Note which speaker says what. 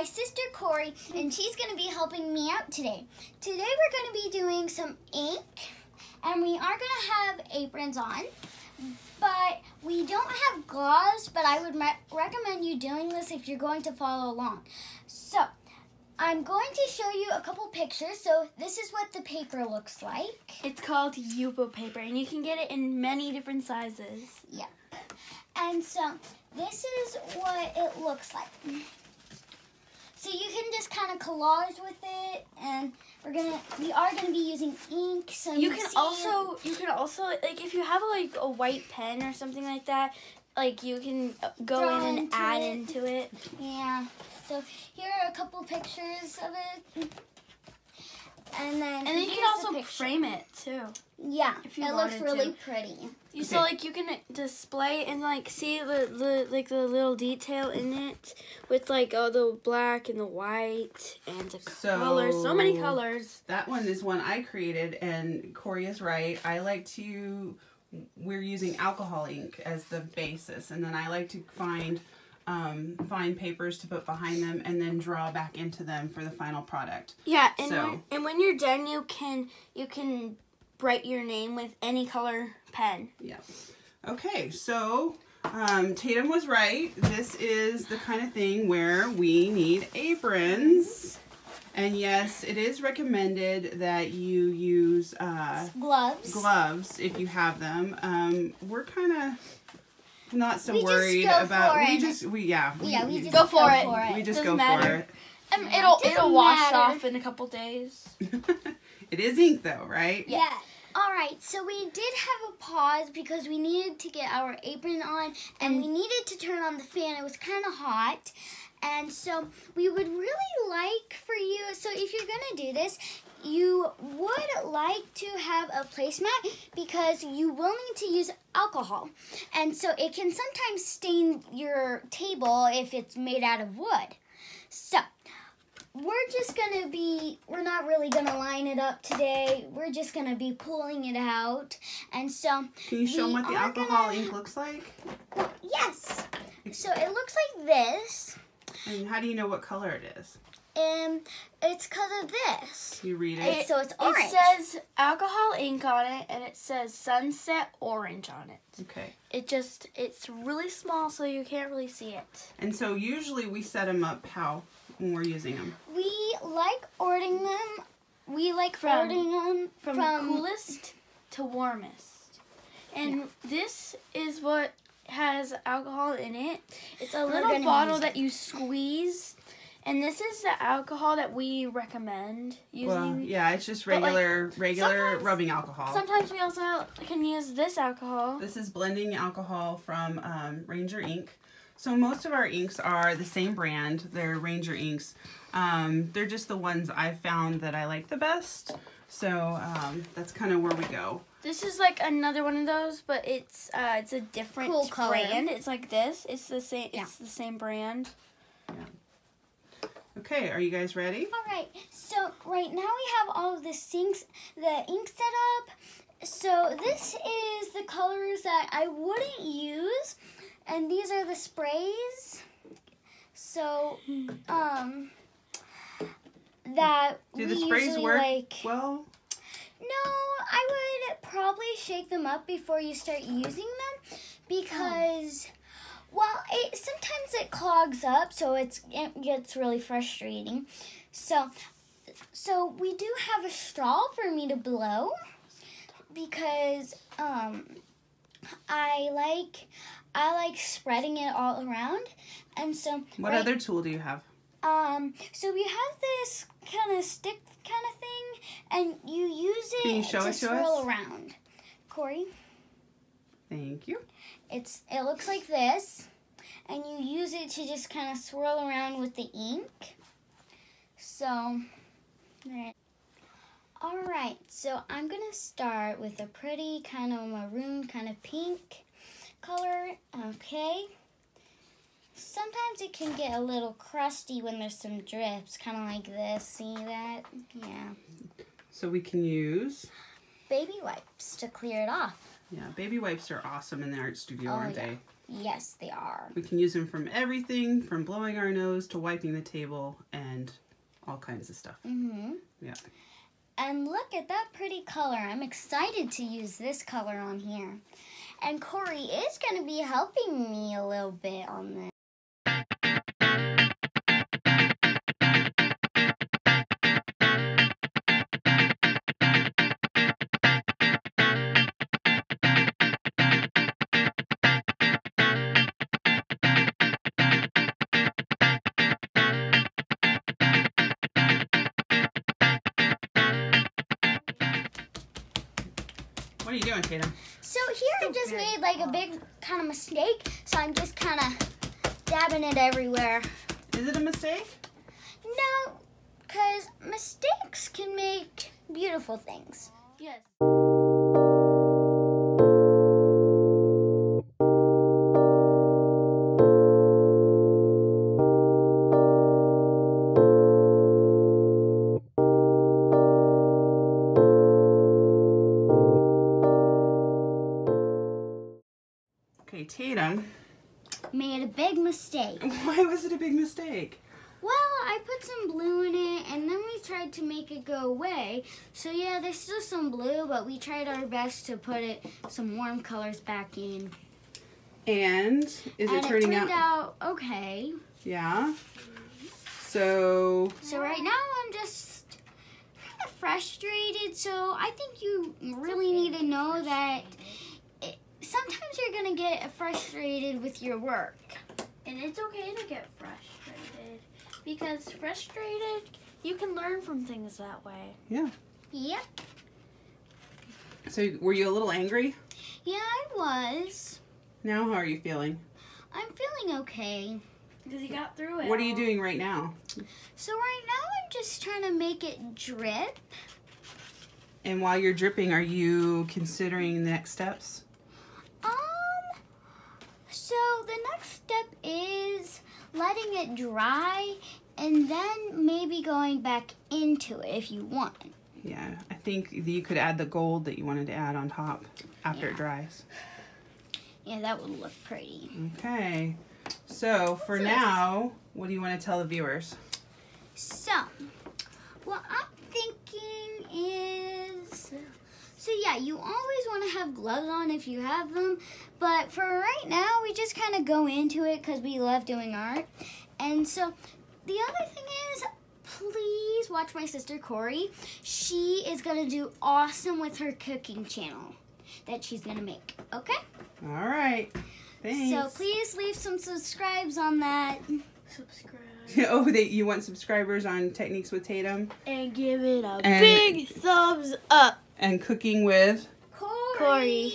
Speaker 1: my sister Corey, and she's going to be helping me out today. Today we're going to be doing some ink, and we are going to have aprons on, but we don't have gloves, but I would re- recommend you doing this if you're going to follow along. So, I'm going to show you a couple pictures. So, this is what the paper looks like.
Speaker 2: It's called Yupo paper, and you can get it in many different sizes.
Speaker 1: Yep. And so this is what it looks like. So you can just kind of collage with it, and we're gonna we are gonna be using ink. So
Speaker 2: You
Speaker 1: you
Speaker 2: can also you can also like if you have like a white pen or something like that, like you can uh, go
Speaker 1: Draw
Speaker 2: in and
Speaker 1: into
Speaker 2: add
Speaker 1: it.
Speaker 2: into it.
Speaker 1: yeah. So here are a couple pictures of it, and then
Speaker 2: And then you can also frame it too.
Speaker 1: Yeah,
Speaker 2: if you
Speaker 1: it looks really
Speaker 2: to.
Speaker 1: pretty.
Speaker 2: You so like you can display and like see the, the like the little detail in it with like all the black and the white and the
Speaker 3: So-
Speaker 2: colors. So many colors.
Speaker 3: That one is one I created, and Corey is right. I like to, we're using alcohol ink as the basis, and then I like to find um, find papers to put behind them and then draw back into them for the final product.
Speaker 2: Yeah, and
Speaker 3: So-
Speaker 2: when, and when you're done, you can you can write your name with any color pen.
Speaker 3: Yes. Okay, so um, Tatum was right. This is the kind of thing where we need aprons. And yes, it is recommended that you use uh,
Speaker 1: Gloves.
Speaker 3: gloves if you have them. Um, we're kind of not so
Speaker 1: We just
Speaker 3: worried
Speaker 1: go
Speaker 3: about.
Speaker 1: for
Speaker 3: We
Speaker 1: it.
Speaker 3: just we yeah
Speaker 1: yeah, we just
Speaker 2: Go for it.
Speaker 3: we just
Speaker 2: Doesn't
Speaker 3: go
Speaker 2: matter.
Speaker 3: for
Speaker 2: Um, it'll
Speaker 1: Doesn't
Speaker 2: it'll wash
Speaker 1: matter.
Speaker 2: off in a couple days.
Speaker 3: it. it is ink though, right?
Speaker 1: Yeah. All right, so we did have a pause because we needed to get our apron on and we needed to turn on the fan. It was kind of hot. And so we would really like for you, so if you're going to do this, you would like to have a placemat because you will need to use alcohol. And so it can sometimes stain your table if it's made out of wood. So, we're just gonna be we're not really gonna line it up today we're just gonna be pulling it out and so
Speaker 3: Can you show them what the alcohol
Speaker 1: gonna-
Speaker 3: ink looks like?
Speaker 1: yes so it looks like this
Speaker 3: And how do you know what color it is?
Speaker 1: And it's because of this
Speaker 3: You read it.
Speaker 1: It's- so it's orange
Speaker 2: It says alcohol ink on it, and it says sunset orange on it.
Speaker 3: okay.
Speaker 2: It just it's really small, so you can't really see it.
Speaker 3: And so usually we set them up how when we're using them.
Speaker 1: we like ordering them we like
Speaker 2: From-
Speaker 1: ordering them
Speaker 2: From,
Speaker 1: from,
Speaker 2: coolest to warmest. And this is what has alcohol in it. It's a
Speaker 1: We're
Speaker 2: little bottle that you squeeze. And this is the alcohol that we recommend using.
Speaker 3: Well, yeah, it's just
Speaker 2: But, like,
Speaker 3: regular regular rubbing alcohol.
Speaker 2: Sometimes we also can use this alcohol.
Speaker 3: This is blending alcohol from um, Ranger Ink. So most of our inks are the same brand. They're Ranger inks. Um, they're just the ones I found that I like the best. So um, that's kind of where we go.
Speaker 2: This is like another one of those, but it's uh, it's a different
Speaker 1: Cool color.
Speaker 2: brand. It's like this. It's the same.
Speaker 1: Yeah.
Speaker 2: It's the same brand.
Speaker 3: Okay, are you guys ready?
Speaker 1: All right. So right now we have all of the sinks, the ink set up. So this is the colors that I wouldn't use, and these are the sprays. So um, that
Speaker 3: Do the sprays work
Speaker 1: like.
Speaker 3: well?
Speaker 1: No, I would probably shake them up before you start using them because, it sometimes it clogs up, so it's it gets really frustrating. So, so we do have a straw for me to blow because um, I like I like spreading it all around, and so
Speaker 3: What
Speaker 1: right-
Speaker 3: other tool do you have?
Speaker 1: um, so we have this kind of stick kind of thing, and you use it
Speaker 3: you show
Speaker 1: to
Speaker 3: it to
Speaker 1: swirl
Speaker 3: us?
Speaker 1: around. Corey,
Speaker 3: Thank you.
Speaker 1: it's it looks like this, and you use it to just kind of swirl around with the ink. So. All right. So I'm gonna start with a pretty kind of maroon, kind of pink color. Okay. Sometimes it can get a little crusty when there's some drips, kind of like this. See that? Yeah.
Speaker 3: So we can use,
Speaker 1: Baby wipes to clear it off.
Speaker 3: yeah, baby wipes are awesome in the art studio,
Speaker 1: Oh,
Speaker 3: aren't
Speaker 1: yeah.
Speaker 3: they?
Speaker 1: Yes, they are.
Speaker 3: We can use them from everything from blowing our nose to wiping the table and all kinds of stuff.
Speaker 1: Mm-hmm.
Speaker 3: Yeah.
Speaker 1: And look at that pretty color. I'm excited to use this color on here. And Corey is going to be helping me a little bit on this.
Speaker 3: What are you doing, Tatum?
Speaker 1: So here I just made like a big kind of mistake. So I'm just kind of dabbing it everywhere.
Speaker 3: Is it a mistake?
Speaker 1: No, because mistakes can make beautiful things.
Speaker 2: Yes.
Speaker 3: Tatum.
Speaker 1: Made a big mistake.
Speaker 3: Why was it a big mistake?
Speaker 1: Well, I put some blue in it and then we tried to make it go away. So yeah, there's still some blue, but we tried our best to put it some warm colors back in.
Speaker 3: And is
Speaker 1: and
Speaker 3: it turning
Speaker 1: it turned
Speaker 3: out?
Speaker 1: out okay.
Speaker 3: Yeah. So
Speaker 1: So right now I'm just kind of frustrated. So I think you really need to know that it, sometimes you're gonna get frustrated with your work.
Speaker 2: And it's okay to get frustrated because frustrated, you can learn from things that way.
Speaker 3: yeah.
Speaker 1: Yep.
Speaker 3: So were you a little angry?
Speaker 1: Yeah, I was.
Speaker 3: Now how are you feeling?
Speaker 1: I'm feeling okay.
Speaker 2: Because you got through it.
Speaker 3: What are you doing right now?
Speaker 1: So right now I'm just trying to make it drip.
Speaker 3: And while you're dripping, are you considering the next steps?
Speaker 1: So the next step is letting it dry and then maybe going back into it if you want.
Speaker 3: Yeah, I think you could add the gold that you wanted to add on top after it dries.
Speaker 1: Yeah, that would look pretty.
Speaker 3: Okay. So for now, what do you want to tell the viewers?
Speaker 1: So, what I'm thinking is so yeah, you always want to have gloves on if you have them, but for right now, we just kind of go into it because we love doing art. And so, the other thing is, please watch my sister Corey. She is gonna do awesome with her cooking channel that she's gonna make. Okay?
Speaker 3: All right. Thanks.
Speaker 1: So please leave some subscribes on that.
Speaker 2: Subscribe.
Speaker 3: oh, they, you want subscribers on Techniques with Tatum
Speaker 2: And give it a
Speaker 3: And-
Speaker 2: big thumbs up.
Speaker 3: And Cooking with
Speaker 2: Corey.